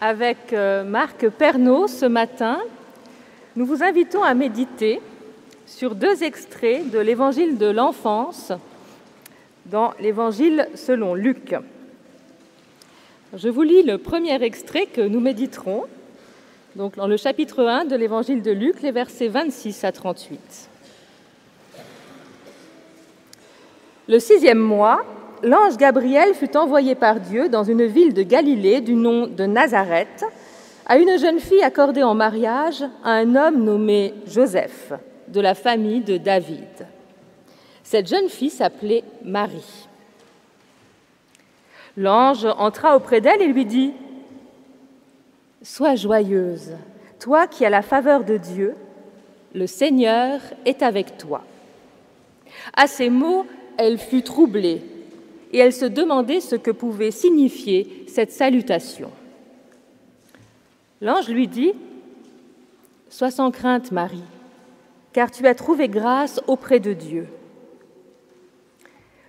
avec euh, Marc Pernaud ce matin, nous vous invitons à méditer sur deux extraits de l'évangile de l'enfance dans l'évangile selon Luc. Je vous lis le premier extrait que nous méditerons, donc dans le chapitre 1 de l'évangile de Luc, les versets 26 à 38. Le sixième mois, l'ange Gabriel fut envoyé par Dieu dans une ville de Galilée du nom de Nazareth à une jeune fille accordée en mariage à un homme nommé Joseph, de la famille de David. Cette jeune fille s'appelait Marie. L'ange entra auprès d'elle et lui dit Sois joyeuse, toi qui as la faveur de Dieu, le Seigneur est avec toi. À ces mots, elle fut troublée et elle se demandait ce que pouvait signifier cette salutation. L'ange lui dit Sois sans crainte, Marie, car tu as trouvé grâce auprès de Dieu.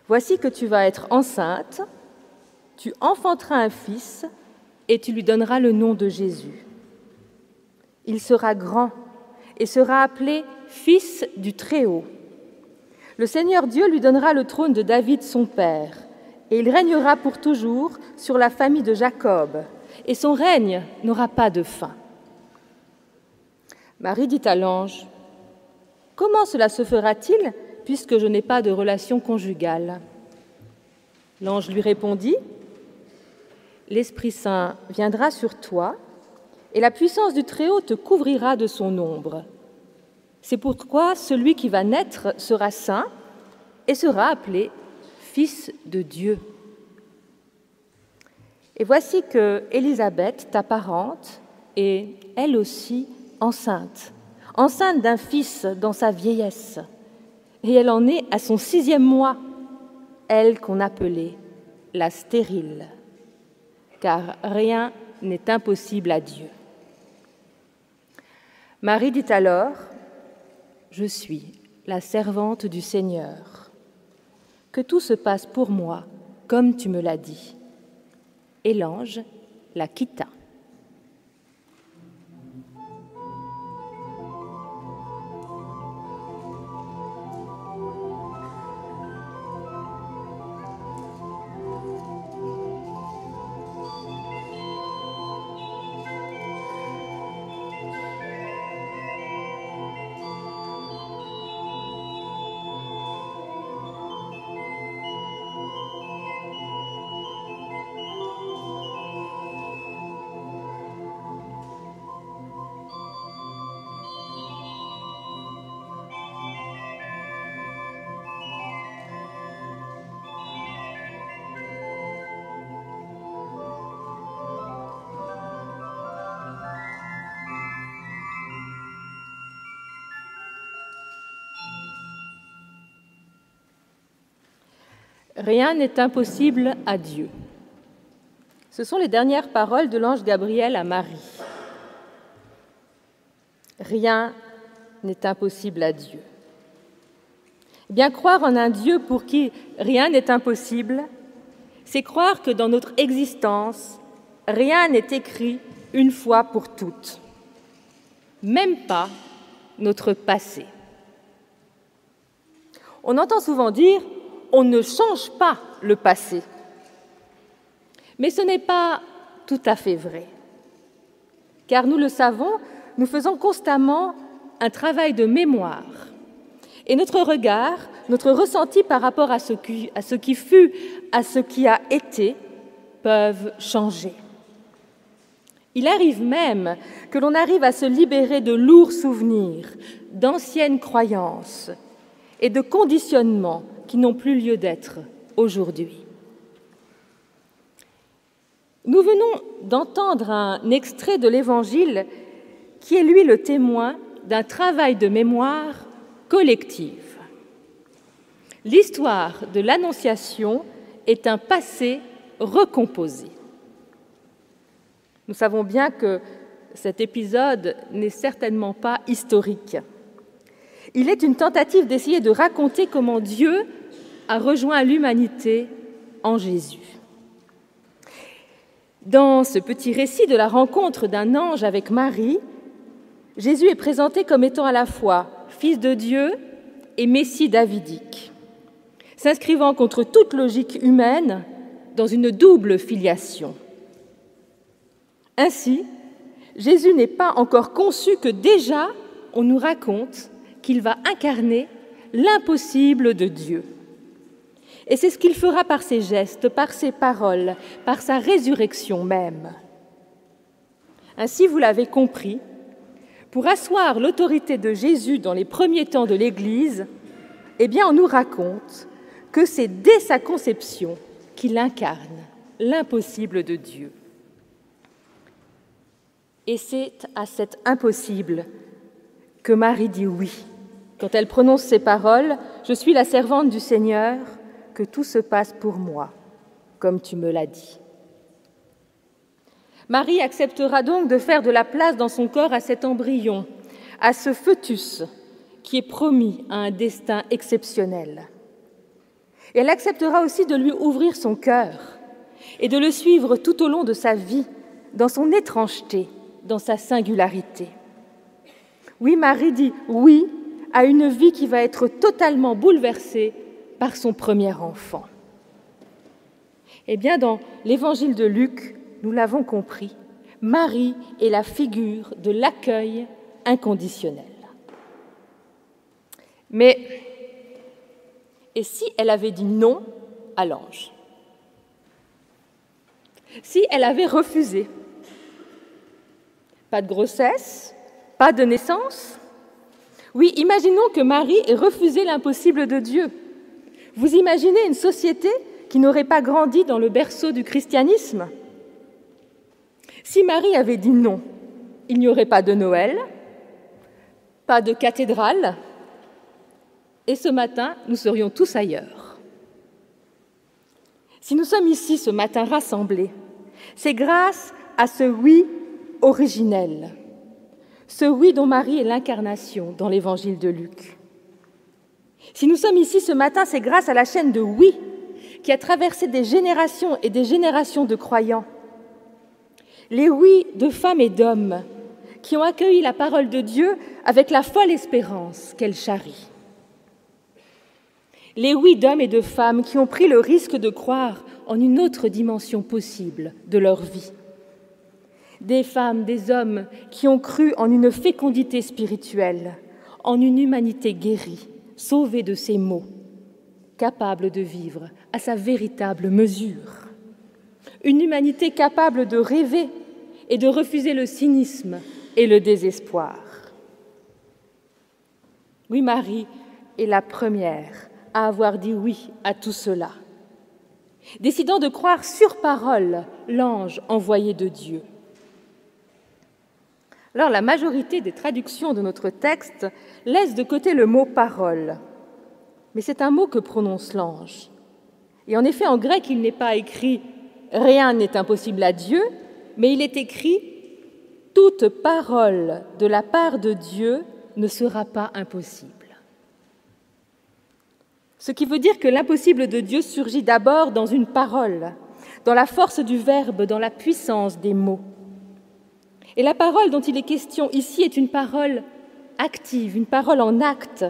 Voici que tu vas être enceinte, tu enfanteras un fils et tu lui donneras le nom de Jésus. Il sera grand et sera appelé Fils du Très-Haut. Le Seigneur Dieu lui donnera le trône de David son père et il régnera pour toujours sur la famille de Jacob, et son règne n'aura pas de fin. Marie dit à l'ange, Comment cela se fera-t-il puisque je n'ai pas de relation conjugale? L'ange lui répondit, L'Esprit Saint viendra sur toi, et la puissance du Très-Haut te couvrira de son ombre. C'est pourquoi celui qui va naître sera saint et sera appelé Fils de Dieu. Et voici que Élisabeth, ta parente, est elle aussi enceinte, enceinte d'un fils dans sa vieillesse. Et elle en est à son sixième mois, elle qu'on appelait la stérile, car rien n'est impossible à Dieu. Marie dit alors, Je suis la servante du Seigneur que tout se passe pour moi comme tu me l'as dit. Et l'ange la quitta. Rien n'est impossible à Dieu. Ce sont les dernières paroles de l'ange Gabriel à Marie. Rien n'est impossible à Dieu. Eh bien croire en un Dieu pour qui rien n'est impossible, c'est croire que dans notre existence, rien n'est écrit une fois pour toutes, même pas notre passé. On entend souvent dire on ne change pas le passé. Mais ce n'est pas tout à fait vrai. Car nous le savons, nous faisons constamment un travail de mémoire. Et notre regard, notre ressenti par rapport à ce qui, fut, à ce qui a été, peuvent changer. Il arrive même que l'on arrive à se libérer de lourds souvenirs, d'anciennes croyances et de conditionnements qui n'ont plus lieu d'être aujourd'hui. Nous venons d'entendre un extrait de l'Évangile qui est lui le témoin d'un travail de mémoire collective. L'histoire de l'Annonciation est un passé recomposé. Nous savons bien que cet épisode n'est certainement pas historique. Il est une tentative d'essayer de raconter comment Dieu a rejoint l'humanité en Jésus. Dans ce petit récit de la rencontre d'un ange avec Marie, Jésus est présenté comme étant à la fois fils de Dieu et Messie davidique, s'inscrivant contre toute logique humaine dans une double filiation. Ainsi, Jésus n'est pas encore conçu que déjà on nous raconte qu'il va incarner l'impossible de Dieu. Et c'est ce qu'il fera par ses gestes, par ses paroles, par sa résurrection même. Ainsi, vous l'avez compris, pour asseoir l'autorité de Jésus dans les premiers temps de l'Église, eh bien, on nous raconte que c'est dès sa conception qu'il incarne l'impossible de Dieu. Et c'est à cet impossible que Marie dit oui. Quand elle prononce ces paroles, Je suis la servante du Seigneur, que tout se passe pour moi, comme tu me l'as dit. Marie acceptera donc de faire de la place dans son corps à cet embryon, à ce fœtus qui est promis à un destin exceptionnel. Elle acceptera aussi de lui ouvrir son cœur et de le suivre tout au long de sa vie, dans son étrangeté, dans sa singularité. Oui, Marie dit oui à une vie qui va être totalement bouleversée par son premier enfant. Eh bien, dans l'évangile de Luc, nous l'avons compris, Marie est la figure de l'accueil inconditionnel. Mais, et si elle avait dit non à l'ange? Si elle avait refusé? Pas de grossesse Pas de naissance? Oui, imaginons que Marie ait refusé l'impossible de Dieu. Vous imaginez une société qui n'aurait pas grandi dans le berceau du christianisme? Si Marie avait dit non, il n'y aurait pas de Noël, pas de cathédrale, et ce matin, nous serions tous ailleurs. Si nous sommes ici ce matin rassemblés, c'est grâce à ce oui originel, ce oui dont Marie est l'incarnation dans l'évangile de Luc. Si nous sommes ici ce matin, c'est grâce à la chaîne de oui qui a traversé des générations et des générations de croyants. Les oui de femmes et d'hommes qui ont accueilli la parole de Dieu avec la folle espérance qu'elle charrie. Les oui d'hommes et de femmes qui ont pris le risque de croire en une autre dimension possible de leur vie. Des femmes, des hommes qui ont cru en une fécondité spirituelle, en une humanité guérie, sauvé de ses maux, capable de vivre à sa véritable mesure. Une humanité capable de rêver et de refuser le cynisme et le désespoir. Oui, Marie est la première à avoir dit oui à tout cela, décidant de croire sur parole l'ange envoyé de Dieu. Alors la majorité des traductions de notre texte laisse de côté le mot parole, mais c'est un mot que prononce l'ange. Et en effet, en grec, il n'est pas écrit Rien n'est impossible à Dieu, mais il est écrit Toute parole de la part de Dieu ne sera pas impossible. Ce qui veut dire que l'impossible de Dieu surgit d'abord dans une parole, dans la force du verbe, dans la puissance des mots. Et la parole dont il est question ici est une parole active, une parole en acte,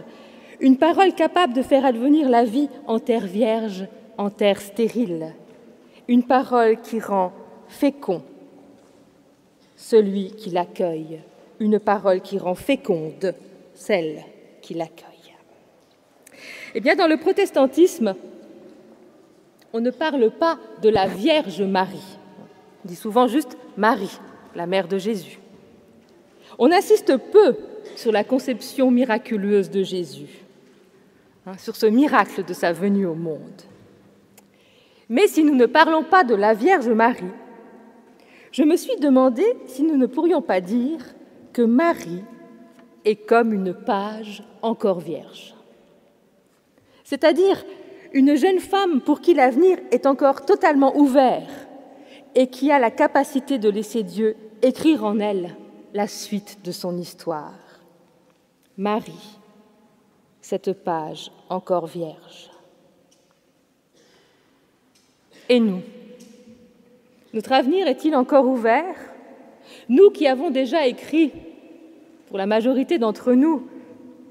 une parole capable de faire advenir la vie en terre vierge, en terre stérile, une parole qui rend fécond celui qui l'accueille, une parole qui rend féconde celle qui l'accueille. Eh bien, dans le protestantisme, on ne parle pas de la Vierge Marie. On dit souvent juste Marie la mère de Jésus. On insiste peu sur la conception miraculeuse de Jésus, hein, sur ce miracle de sa venue au monde. Mais si nous ne parlons pas de la Vierge Marie, je me suis demandé si nous ne pourrions pas dire que Marie est comme une page encore vierge. C'est-à-dire une jeune femme pour qui l'avenir est encore totalement ouvert et qui a la capacité de laisser Dieu écrire en elle la suite de son histoire. Marie, cette page encore vierge. Et nous Notre avenir est-il encore ouvert? Nous qui avons déjà écrit, pour la majorité d'entre nous,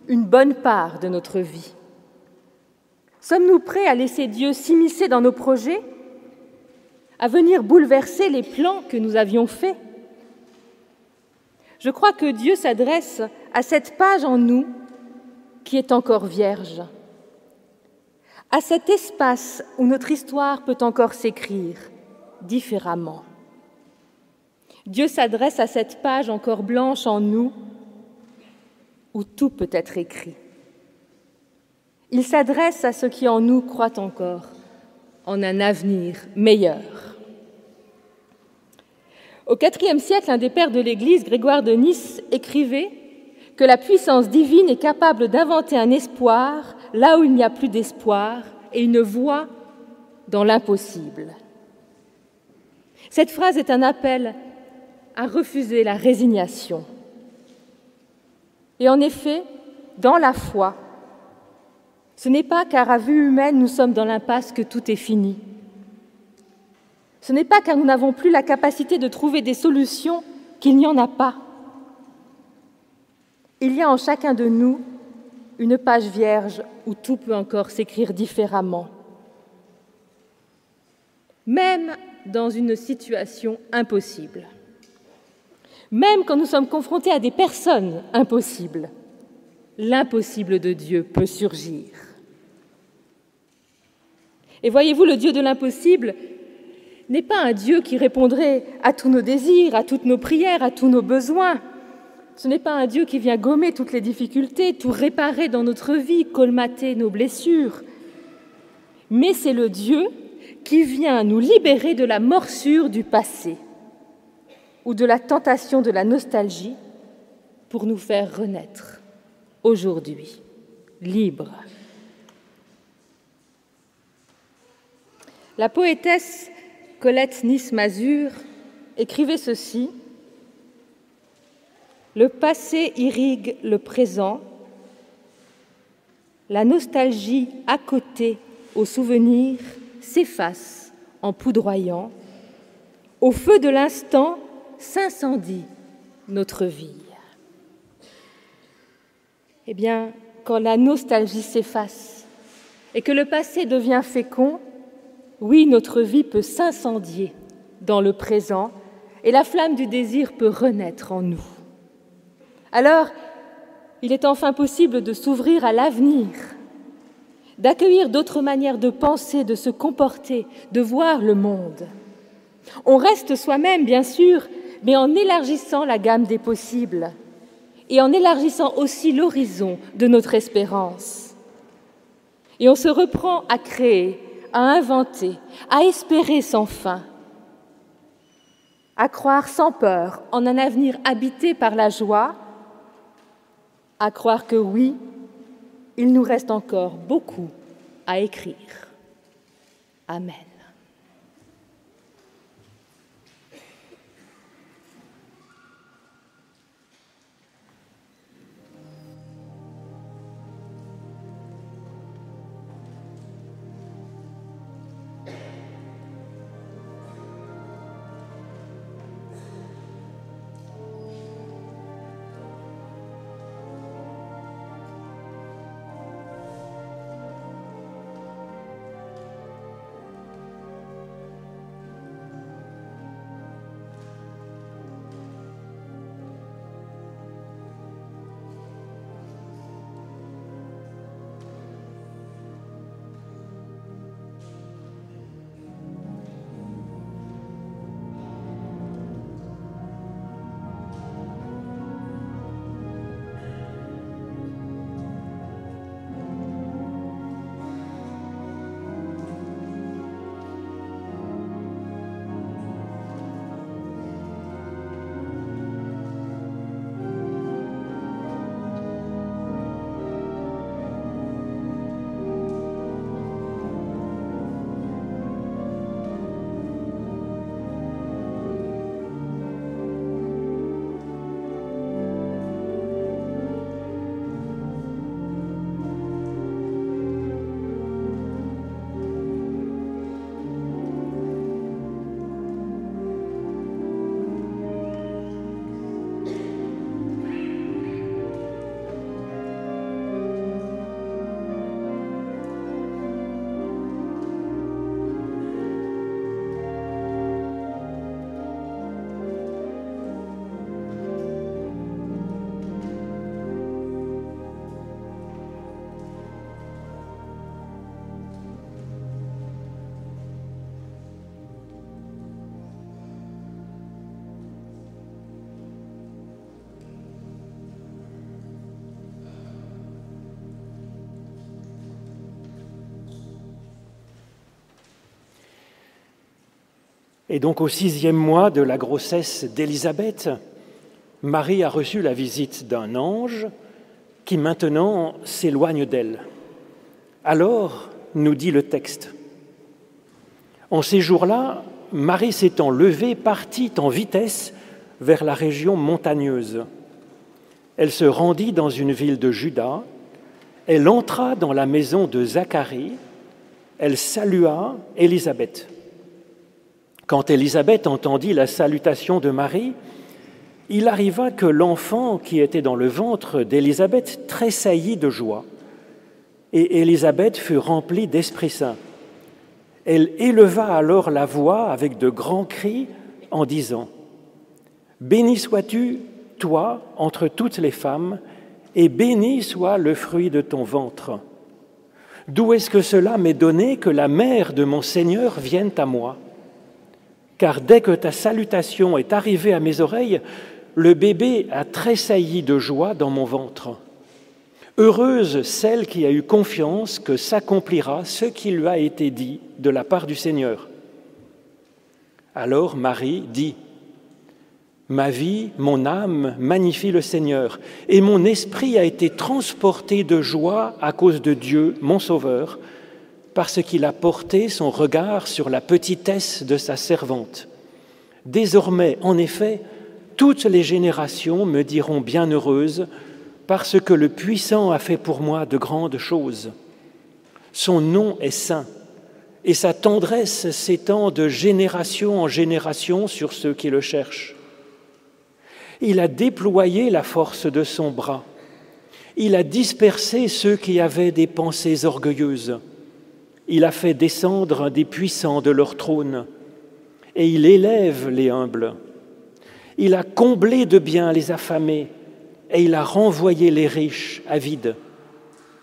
une bonne part de notre vie, sommes-nous prêts à laisser Dieu s'immiscer dans nos projets, à venir bouleverser les plans que nous avions faits Je crois que Dieu s'adresse à cette page en nous qui est encore vierge, à cet espace où notre histoire peut encore s'écrire différemment. Dieu s'adresse à cette page encore blanche en nous où tout peut être écrit. Il s'adresse à ceux qui en nous croient encore en un avenir meilleur. Au IVe siècle, un des pères de l'Église, Grégoire de Nice, écrivait que la puissance divine est capable d'inventer un espoir là où il n'y a plus d'espoir et une voie dans l'impossible. Cette phrase est un appel à refuser la résignation. Et en effet, dans la foi, ce n'est pas car à vue humaine nous sommes dans l'impasse que tout est fini. Ce n'est pas car nous n'avons plus la capacité de trouver des solutions qu'il n'y en a pas. Il y a en chacun de nous une page vierge où tout peut encore s'écrire différemment. Même dans une situation impossible. Même quand nous sommes confrontés à des personnes impossibles, l'impossible de Dieu peut surgir. Et voyez-vous, le Dieu de l'impossible n'est pas un Dieu qui répondrait à tous nos désirs, à toutes nos prières, à tous nos besoins. Ce n'est pas un Dieu qui vient gommer toutes les difficultés, tout réparer dans notre vie, colmater nos blessures. Mais c'est le Dieu qui vient nous libérer de la morsure du passé ou de la tentation de la nostalgie pour nous faire renaître aujourd'hui, libres. La poétesse Colette Nice-Mazur écrivait ceci. Le passé irrigue le présent, la nostalgie à côté au souvenir s'efface en poudroyant, au feu de l'instant s'incendie notre vie. Eh bien, quand la nostalgie s'efface et que le passé devient fécond, oui, notre vie peut s'incendier dans le présent et la flamme du désir peut renaître en nous. Alors, il est enfin possible de s'ouvrir à l'avenir d'accueillir d'autres manières de penser, de se comporter, de voir le monde. On reste soi-même, bien sûr, mais en élargissant la gamme des possibles et en élargissant aussi l'horizon de notre espérance. Et on se reprend à créer, à inventer, à espérer sans fin, à croire sans peur en un avenir habité par la joie, à croire que oui, il nous reste encore beaucoup à écrire. Amen. Et donc au sixième mois de la grossesse d'Élisabeth, Marie a reçu la visite d'un ange qui maintenant s'éloigne d'elle. Alors, nous dit le texte, en ces jours-là, Marie s'étant levée, partit en vitesse vers la région montagneuse. Elle se rendit dans une ville de Juda, elle entra dans la maison de Zacharie, elle salua Élisabeth. Quand Élisabeth entendit la salutation de Marie, il arriva que l'enfant qui était dans le ventre d'Élisabeth tressaillit de joie, et Élisabeth fut remplie d'Esprit Saint. Elle éleva alors la voix avec de grands cris en disant, Béni sois-tu, toi, entre toutes les femmes, et béni soit le fruit de ton ventre. D'où est-ce que cela m'est donné que la mère de mon Seigneur vienne à moi? Car dès que ta salutation est arrivée à mes oreilles, le bébé a tressailli de joie dans mon ventre. Heureuse celle qui a eu confiance que s'accomplira ce qui lui a été dit de la part du Seigneur. Alors Marie dit, Ma vie, mon âme magnifie le Seigneur, et mon esprit a été transporté de joie à cause de Dieu, mon Sauveur, parce qu'il a porté son regard sur la petitesse de sa servante. Désormais, en effet, toutes les générations me diront bienheureuse, parce que le puissant a fait pour moi de grandes choses. Son nom est saint, et sa tendresse s'étend de génération en génération sur ceux qui le cherchent. Il a déployé la force de son bras. Il a dispersé ceux qui avaient des pensées orgueilleuses. Il a fait descendre des puissants de leur trône. Et il élève les humbles. Il a comblé de biens les affamés. Et il a renvoyé les riches à vide.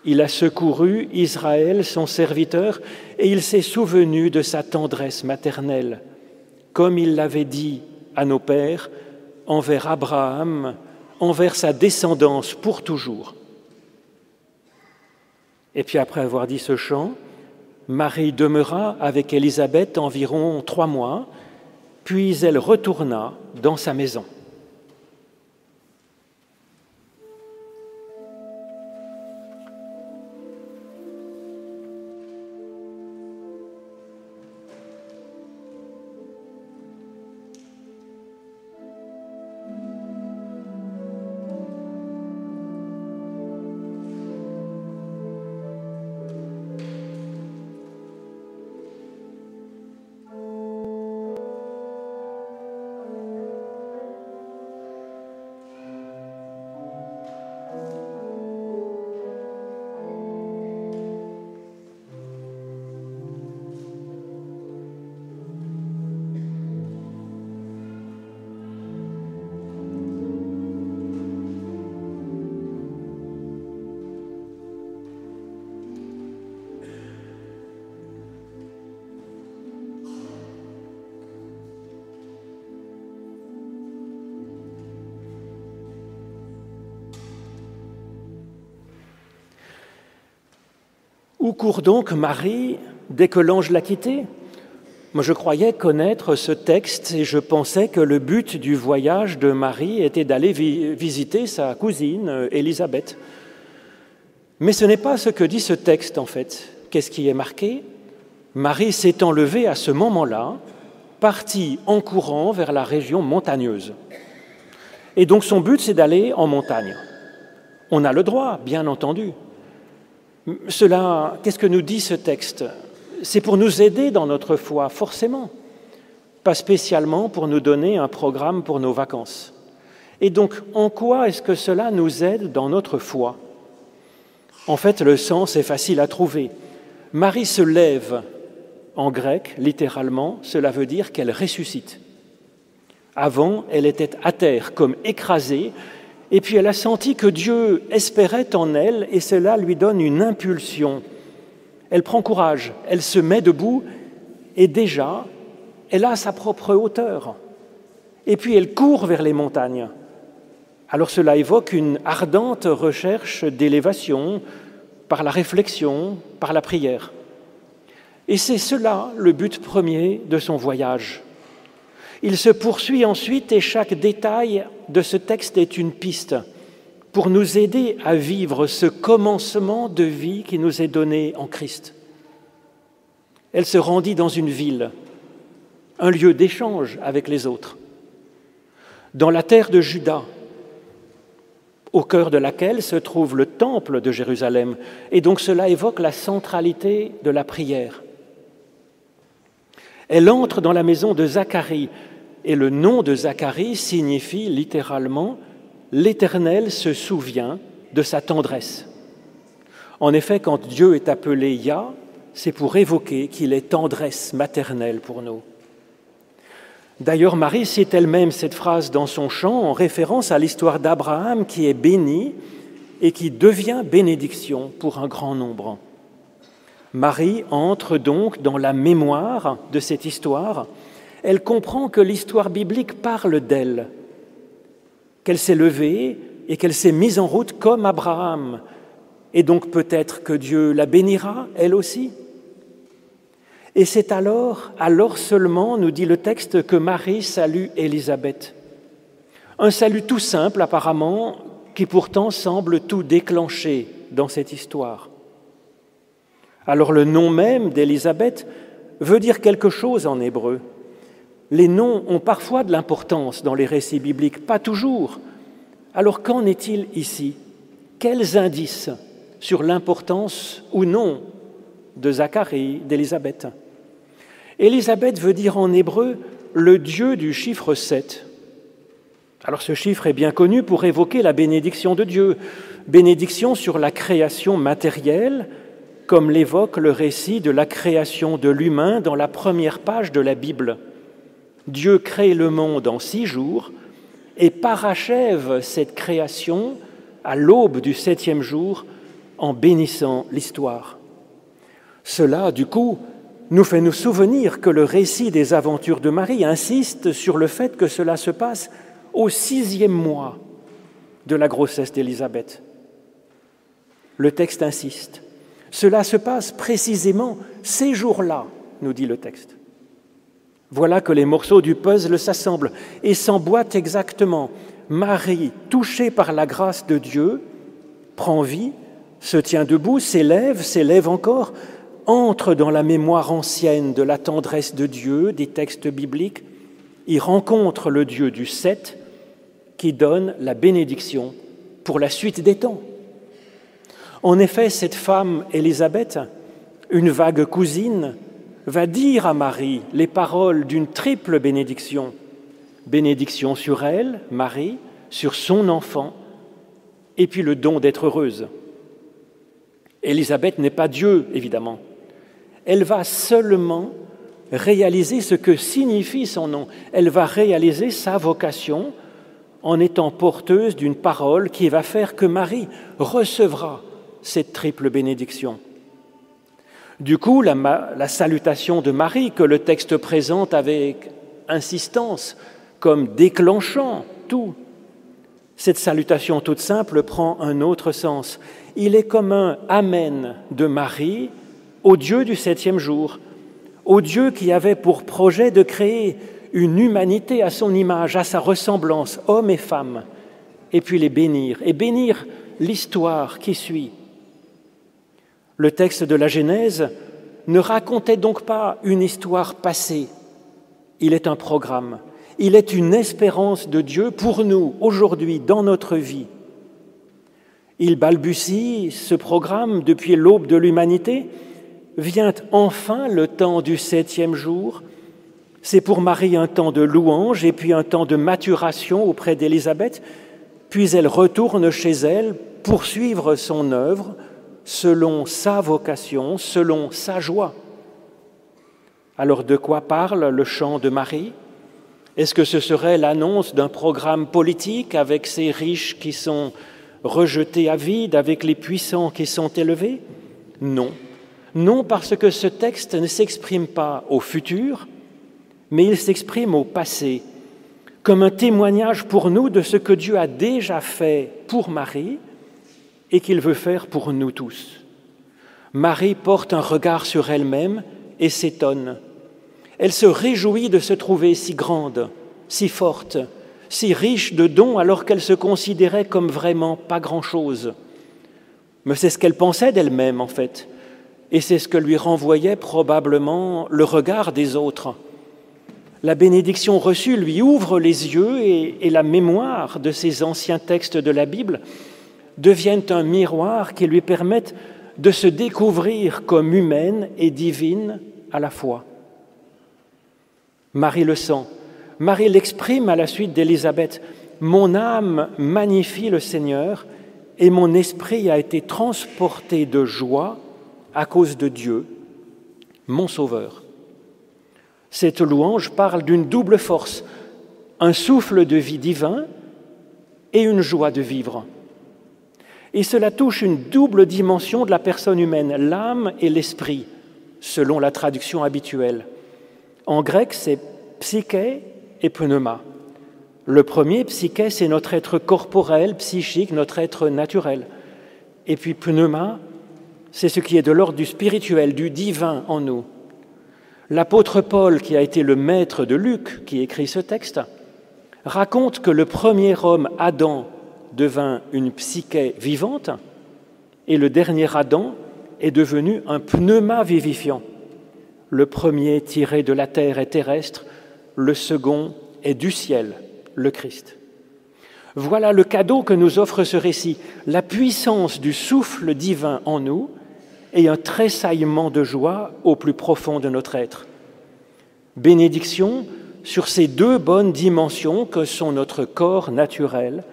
Il a secouru Israël, son serviteur, et il s'est souvenu de sa tendresse maternelle, comme il l'avait dit à nos pères, envers Abraham, envers sa descendance pour toujours. Et puis après avoir dit ce chant, Marie demeura avec Élisabeth environ trois mois, puis elle retourna dans sa maison. Où court donc Marie dès que l'ange l'a quittée? Moi, je croyais connaître ce texte et je pensais que le but du voyage de Marie était d'aller visiter sa cousine Élisabeth. Mais ce n'est pas ce que dit ce texte, en fait. Qu'est-ce qui est marqué? Marie s'étant levée à ce moment-là, partie en courant vers la région montagneuse. Et donc son but, c'est d'aller en montagne. On a le droit, bien entendu, cela, qu'est-ce que nous dit ce texte? C'est pour nous aider dans notre foi, forcément, pas spécialement pour nous donner un programme pour nos vacances. Et donc, en quoi est-ce que cela nous aide dans notre foi? En fait, le sens est facile à trouver. Marie se lève, en grec, littéralement, cela veut dire qu'elle ressuscite. Avant, elle était à terre, comme écrasée, et puis elle a senti que Dieu espérait en elle et cela lui donne une impulsion. Elle prend courage, elle se met debout et déjà, elle a sa propre hauteur. Et puis elle court vers les montagnes. Alors cela évoque une ardente recherche d'élévation par la réflexion, par la prière. Et c'est cela le but premier de son voyage. Il se poursuit ensuite et chaque détail de ce texte est une piste pour nous aider à vivre ce commencement de vie qui nous est donné en Christ. Elle se rendit dans une ville, un lieu d'échange avec les autres, dans la terre de Juda, au cœur de laquelle se trouve le temple de Jérusalem, et donc cela évoque la centralité de la prière. Elle entre dans la maison de Zacharie, et le nom de Zacharie signifie littéralement l'Éternel se souvient de sa tendresse. En effet, quand Dieu est appelé Yah, c'est pour évoquer qu'il est tendresse maternelle pour nous. D'ailleurs, Marie cite elle-même cette phrase dans son chant en référence à l'histoire d'Abraham qui est béni et qui devient bénédiction pour un grand nombre. Marie entre donc dans la mémoire de cette histoire. Elle comprend que l'histoire biblique parle d'elle, qu'elle s'est levée et qu'elle s'est mise en route comme Abraham. Et donc peut-être que Dieu la bénira, elle aussi. Et c'est alors, alors seulement, nous dit le texte, que Marie salue Élisabeth. Un salut tout simple apparemment, qui pourtant semble tout déclencher dans cette histoire. Alors le nom même d'Élisabeth veut dire quelque chose en hébreu. Les noms ont parfois de l'importance dans les récits bibliques, pas toujours. Alors qu'en est-il ici? Quels indices sur l'importance ou non de Zacharie, d'Élisabeth? Élisabeth veut dire en hébreu le Dieu du chiffre 7. Alors ce chiffre est bien connu pour évoquer la bénédiction de Dieu, bénédiction sur la création matérielle, comme l'évoque le récit de la création de l'humain dans la première page de la Bible. Dieu crée le monde en six jours et parachève cette création à l'aube du septième jour en bénissant l'histoire. Cela, du coup, nous fait nous souvenir que le récit des aventures de Marie insiste sur le fait que cela se passe au sixième mois de la grossesse d'Élisabeth. Le texte insiste. Cela se passe précisément ces jours-là, nous dit le texte. Voilà que les morceaux du puzzle s'assemblent et s'emboîtent exactement. Marie, touchée par la grâce de Dieu, prend vie, se tient debout, s'élève, s'élève encore, entre dans la mémoire ancienne de la tendresse de Dieu, des textes bibliques, y rencontre le Dieu du sept qui donne la bénédiction pour la suite des temps. En effet, cette femme, Élisabeth, une vague cousine, va dire à Marie les paroles d'une triple bénédiction. Bénédiction sur elle, Marie, sur son enfant, et puis le don d'être heureuse. Élisabeth n'est pas Dieu, évidemment. Elle va seulement réaliser ce que signifie son nom. Elle va réaliser sa vocation en étant porteuse d'une parole qui va faire que Marie recevra cette triple bénédiction. Du coup, la, salutation de Marie que le texte présente avec insistance comme déclenchant tout, cette salutation toute simple prend un autre sens. Il est comme un Amen de Marie au Dieu du septième jour, au Dieu qui avait pour projet de créer une humanité à son image, à sa ressemblance, hommes et femmes, et puis les bénir, et bénir l'histoire qui suit. Le texte de la Genèse ne racontait donc pas une histoire passée, il est un programme, il est une espérance de Dieu pour nous aujourd'hui dans notre vie. Il balbutie ce programme depuis l'aube de l'humanité, vient enfin le temps du septième jour. C'est pour Marie un temps de louange et puis un temps de maturation auprès d'Élisabeth, puis elle retourne chez elle poursuivre son œuvre selon sa vocation, selon sa joie. Alors de quoi parle le chant de Marie? Est-ce que ce serait l'annonce d'un programme politique avec ces riches qui sont rejetés à vide, avec les puissants qui sont élevés? Non. Non parce que ce texte ne s'exprime pas au futur, mais il s'exprime au passé, comme un témoignage pour nous de ce que Dieu a déjà fait pour Marie et qu'il veut faire pour nous tous. Marie porte un regard sur elle-même et s'étonne. Elle se réjouit de se trouver si grande, si forte, si riche de dons alors qu'elle se considérait comme vraiment pas grand-chose. Mais c'est ce qu'elle pensait d'elle-même en fait, et c'est ce que lui renvoyait probablement le regard des autres. La bénédiction reçue lui ouvre les yeux et, la mémoire de ces anciens textes de la Bible deviennent un miroir qui lui permettent de se découvrir comme humaine et divine à la fois. Marie le sent, Marie l'exprime à la suite d'Élisabeth. Mon âme magnifie le Seigneur et mon esprit a été transporté de joie à cause de Dieu, mon Sauveur. Cette louange parle d'une double force, un souffle de vie divin et une joie de vivre. Et cela touche une double dimension de la personne humaine, l'âme et l'esprit, selon la traduction habituelle. En grec, c'est psyché et pneuma. Le premier, psyché, c'est notre être corporel, psychique, notre être naturel. Et puis pneuma, c'est ce qui est de l'ordre du spirituel, du divin en nous. L'apôtre Paul, qui a été le maître de Luc, qui écrit ce texte, raconte que le premier homme, Adam, devint une psyché vivante, et le dernier Adam est devenu un pneuma vivifiant. Le premier tiré de la terre est terrestre, le second est du ciel, le Christ. Voilà le cadeau que nous offre ce récit, la puissance du souffle divin en nous et un tressaillement de joie au plus profond de notre être. Bénédiction sur ces deux bonnes dimensions que sont notre corps naturel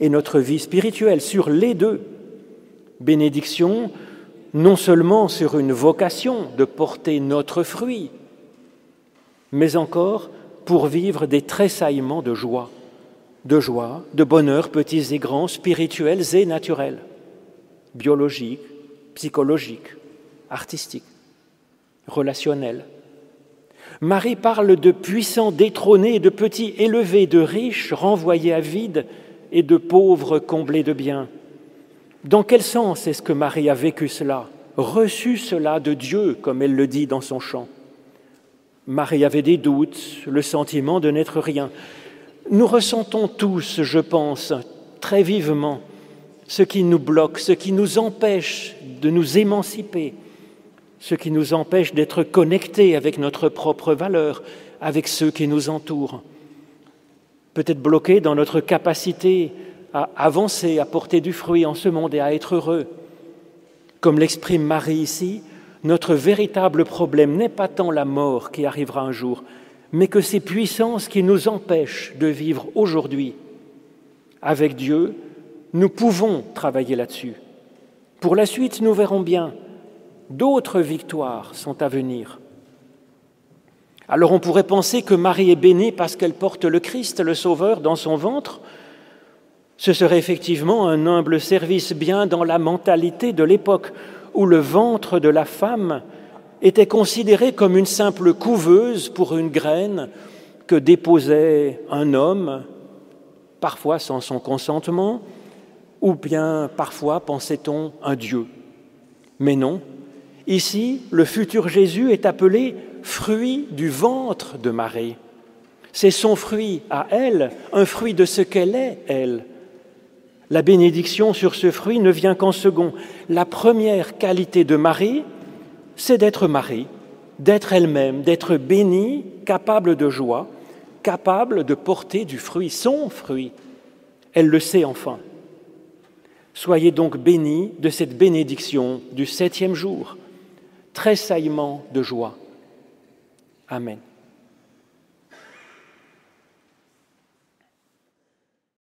et notre vie spirituelle, sur les deux. Bénédiction non seulement sur une vocation de porter notre fruit, mais encore pour vivre des tressaillements de joie, de joie, de bonheur, petits et grands, spirituels et naturels, biologiques, psychologiques, artistiques, relationnels. Marie parle de puissants détrônés, de petits élevés, de riches renvoyés à vide et de pauvres comblés de biens. Dans quel sens est-ce que Marie a vécu cela, reçu cela de Dieu, comme elle le dit dans son chant? Marie avait des doutes, le sentiment de n'être rien. Nous ressentons tous, je pense, très vivement ce qui nous bloque, ce qui nous empêche de nous émanciper, ce qui nous empêche d'être connectés avec notre propre valeur, avec ceux qui nous entourent. Peut-être bloqués dans notre capacité à avancer, à porter du fruit en ce monde et à être heureux. Comme l'exprime Marie ici, notre véritable problème n'est pas tant la mort qui arrivera un jour, mais que ces puissances qui nous empêchent de vivre aujourd'hui. Avec Dieu, nous pouvons travailler là-dessus. Pour la suite, nous verrons bien, d'autres victoires sont à venir. Alors on pourrait penser que Marie est bénie parce qu'elle porte le Christ, le Sauveur, dans son ventre. Ce serait effectivement un humble service bien dans la mentalité de l'époque où le ventre de la femme était considéré comme une simple couveuse pour une graine que déposait un homme, parfois sans son consentement, ou bien parfois, pensait-on, un Dieu. Mais non, ici, le futur Jésus est appelé fruit du ventre de Marie. C'est son fruit à elle, un fruit de ce qu'elle est, elle, la bénédiction sur ce fruit ne vient qu'en second. La première qualité de Marie, c'est d'être Marie, d'être elle-même, d'être bénie, capable de joie, capable de porter du fruit, son fruit. Elle le sait enfin. Soyez donc bénis de cette bénédiction du septième jour, tressaillement de joie. Amen.